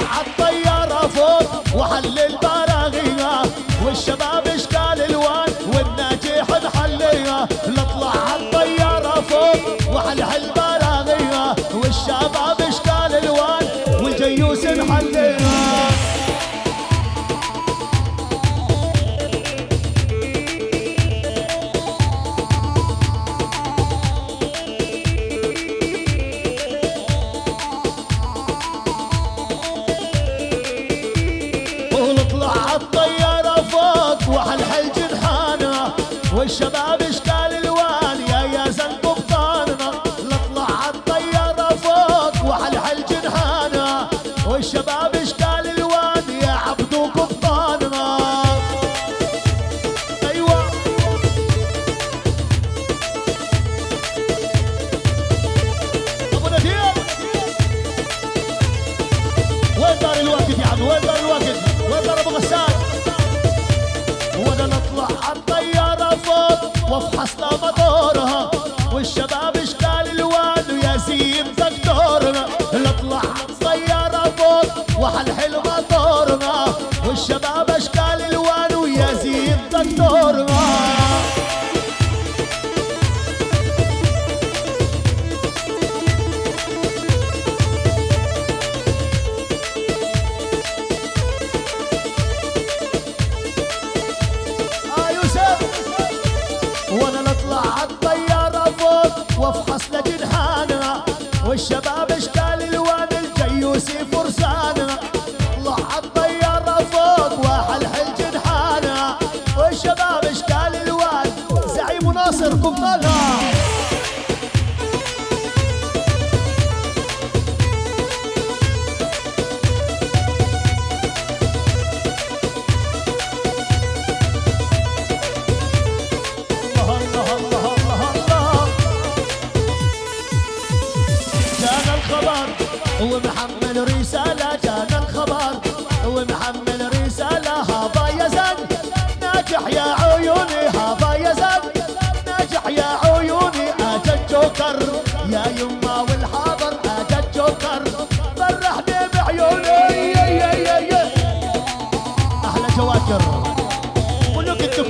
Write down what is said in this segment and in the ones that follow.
الطيارة فوق وحل البراغيها والشباب عالطيارة فوق وحلحل جنحانا والشباب اشتاق الصبح الحلوة طورنا والشباب أشكال الوان ويا زيد دكتورنا آه وأنا نطلع عالطيارة فوق وافحص والشباب أشكال خاطركم طالع ومحمد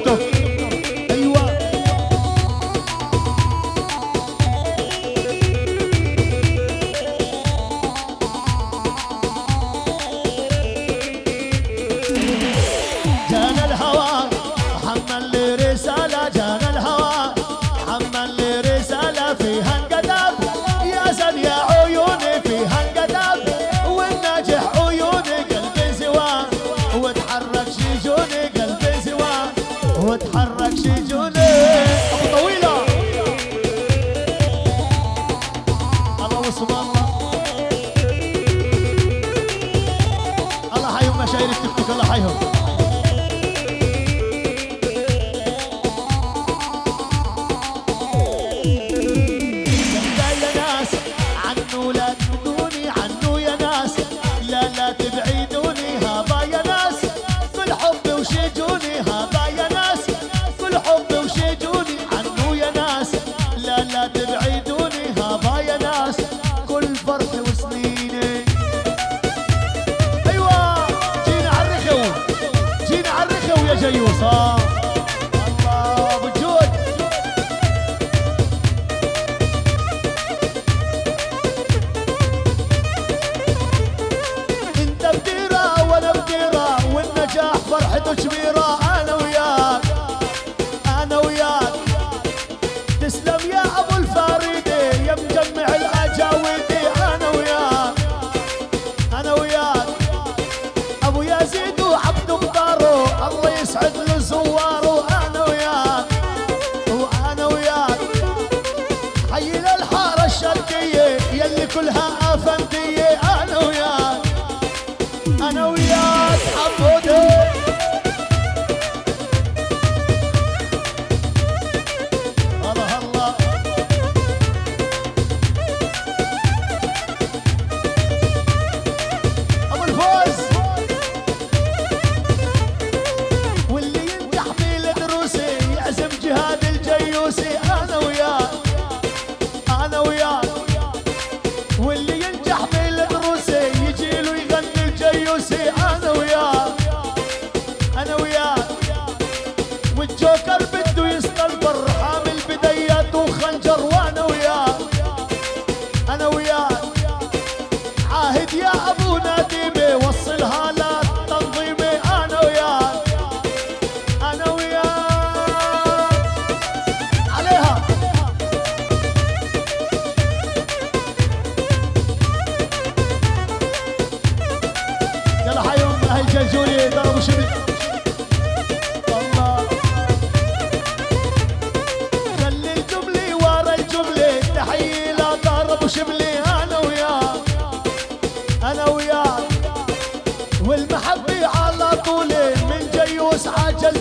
minutos jole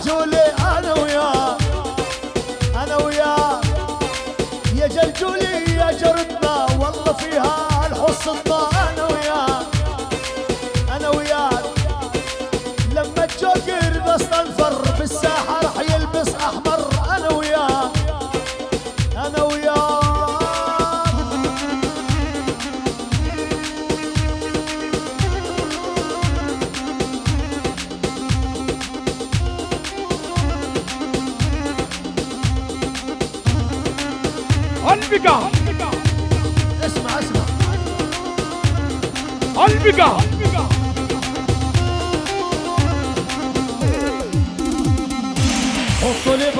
جلجولي أنا وياه أنا وياه يا جلجولي يا جرتنا قلبك اسمع اسمع. قلبك حطوا لي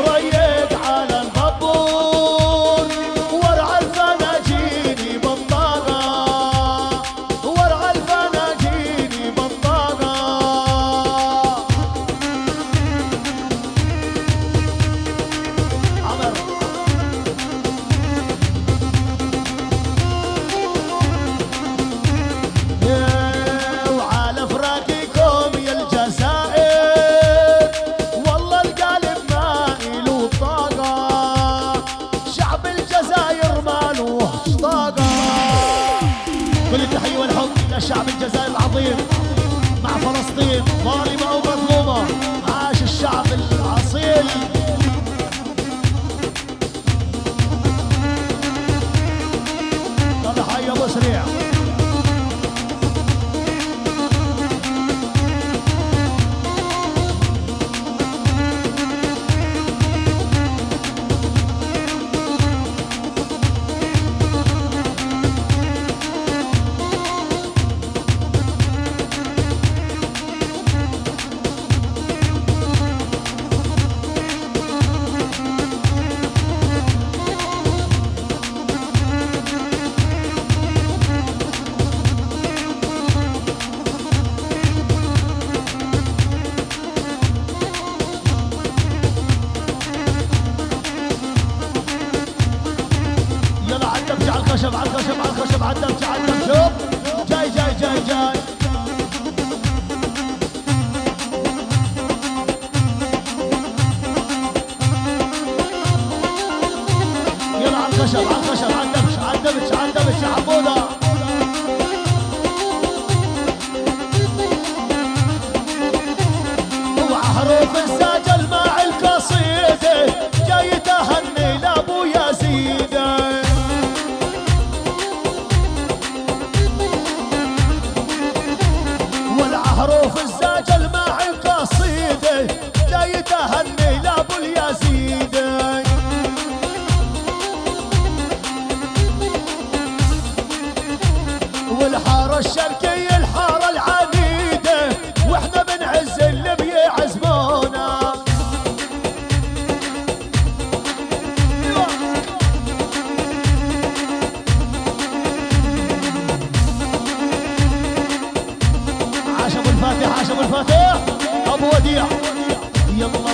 مع فلسطين ظالمة أو Shabbat.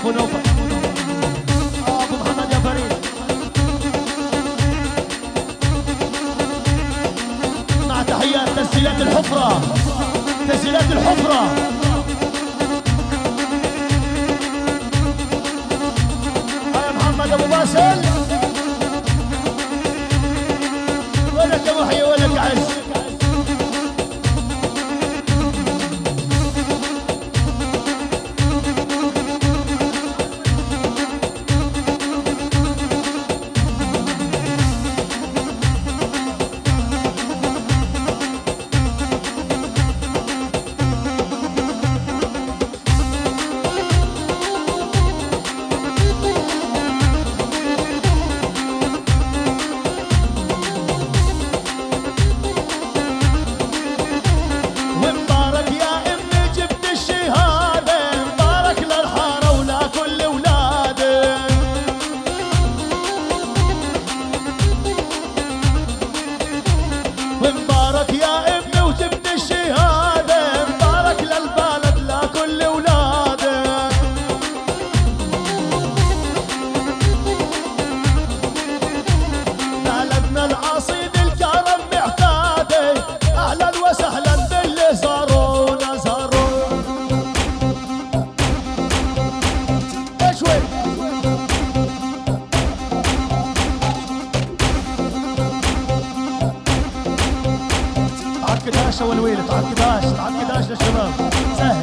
ونوفا أبو محمد يا فريد. مع تحيات تسجيلات الحفرة. تسجيلات الحفرة. يا محمد أبو باسل. 11 اول ويله تعال 11 تعال 11 للشباب سهل.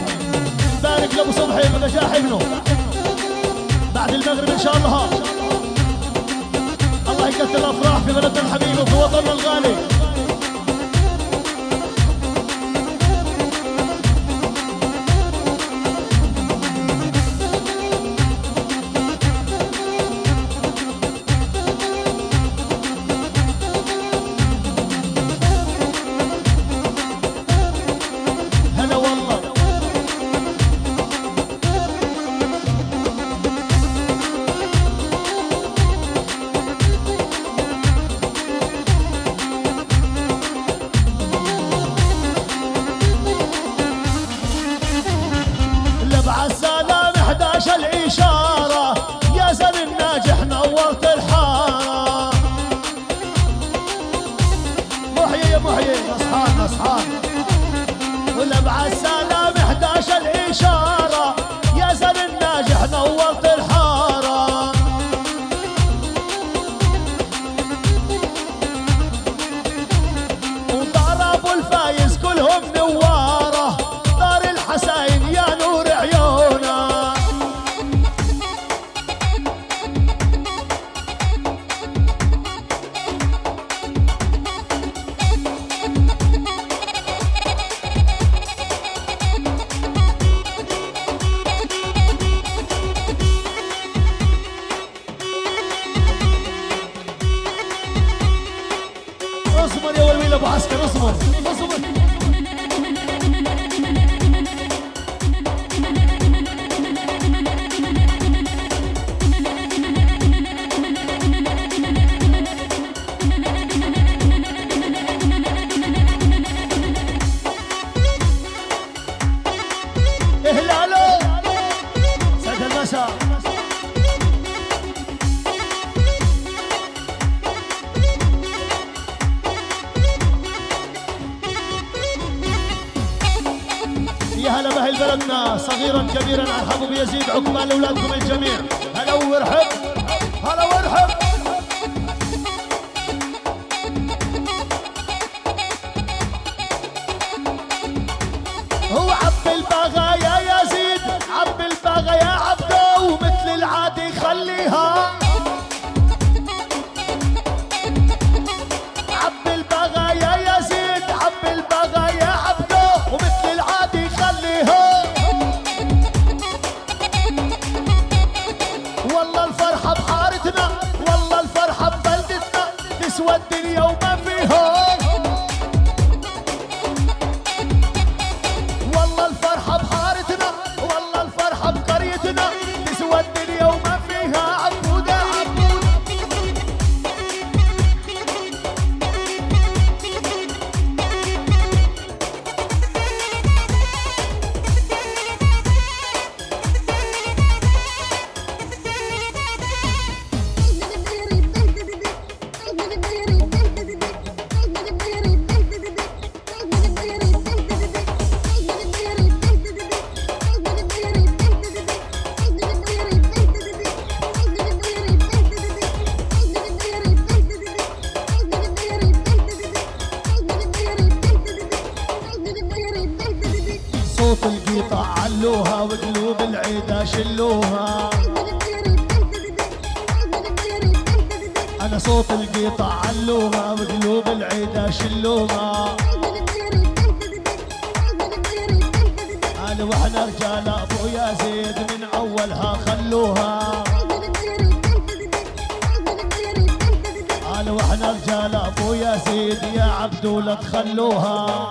الحاج أبو صبحي بنجاح ابنه. بعد المغرب إن شاء الله. الله يكثر الأفراح في بلدنا الحبيب وفي وطننا الغالي. يا هلا بأهل بلدنا صغيرا كبيرا ارحبوا بيزيد عقبال أولادكم الجميع. هلا وارحب. هلا وارحب. شلوها. أنا صوت القطع علوها وقلوب العيد شلوها انا وإحنا رجال ابو يزيد من أولها خلوها. انا وإحنا رجال ابو يزيد يا عبدو لا تخلوها.